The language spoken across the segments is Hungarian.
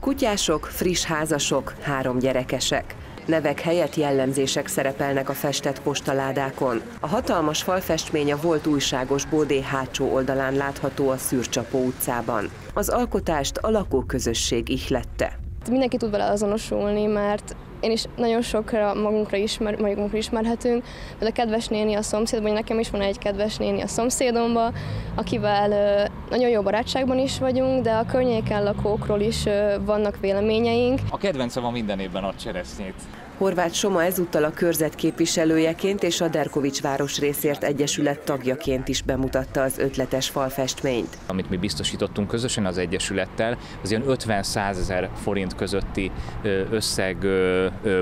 Kutyások, friss házasok, három gyerekesek. Nevek helyett jellemzések szerepelnek a festett postaládákon. A hatalmas falfestmény a volt újságos bódé hátsó oldalán látható a Szűrcsapó utcában. Az alkotást a lakóközösség ihlette. Mindenki tud vele azonosulni, mert én is nagyon sokra magunkra, ismer, magunkra ismerhetünk, de a kedves néni a szomszédban, nekem is van egy kedves néni a szomszédomban, akivel nagyon jó barátságban is vagyunk, de a környéken lakókról is vannak véleményeink. A kedvencem a minden évben a cseresznyét. Horváth Soma ezúttal a körzet képviselőjeként és a Derkovics Városrészért Egyesület tagjaként is bemutatta az ötletes falfestményt. Amit mi biztosítottunk közösen az Egyesülettel, az ilyen 50-100 ezer forint közötti összeg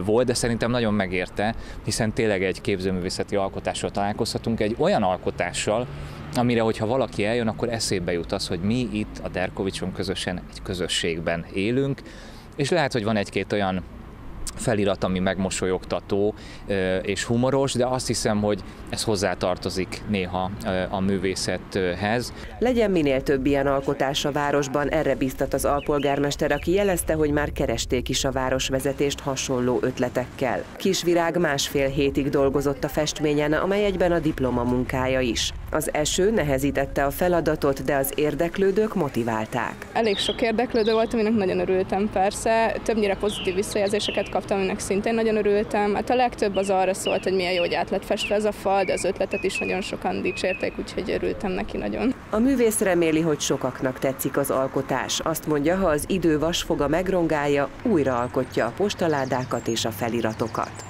volt, de szerintem nagyon megérte, hiszen tényleg egy képzőművészeti alkotással találkozhatunk, egy olyan alkotással, amire, hogyha valaki eljön, akkor eszébe jut az, hogy mi itt a Derkovicson közösen egy közösségben élünk, és lehet, hogy van egy-két olyan felirat, ami megmosolyogtató és humoros, de azt hiszem, hogy ez hozzátartozik néha a művészethez. Legyen minél több ilyen alkotás a városban, erre biztat az alpolgármester, aki jelezte, hogy már keresték is a városvezetést hasonló ötletekkel. Kisvirág másfél hétig dolgozott a festményen, amely egyben a diploma munkája is. Az eső nehezítette a feladatot, de az érdeklődők motiválták. Elég sok érdeklődő volt, aminek nagyon örültem persze. Többnyire pozitív visszajelzéseket kaptam, aminek szintén nagyon örültem. Hát a legtöbb az arra szólt, hogy milyen jó, hogy át lett festve ez a fal, de az ötletet is nagyon sokan dicsérték, úgyhogy örültem neki nagyon. A művész reméli, hogy sokaknak tetszik az alkotás. Azt mondja, ha az idő vasfoga megrongálja, újra alkotja a postaládákat és a feliratokat.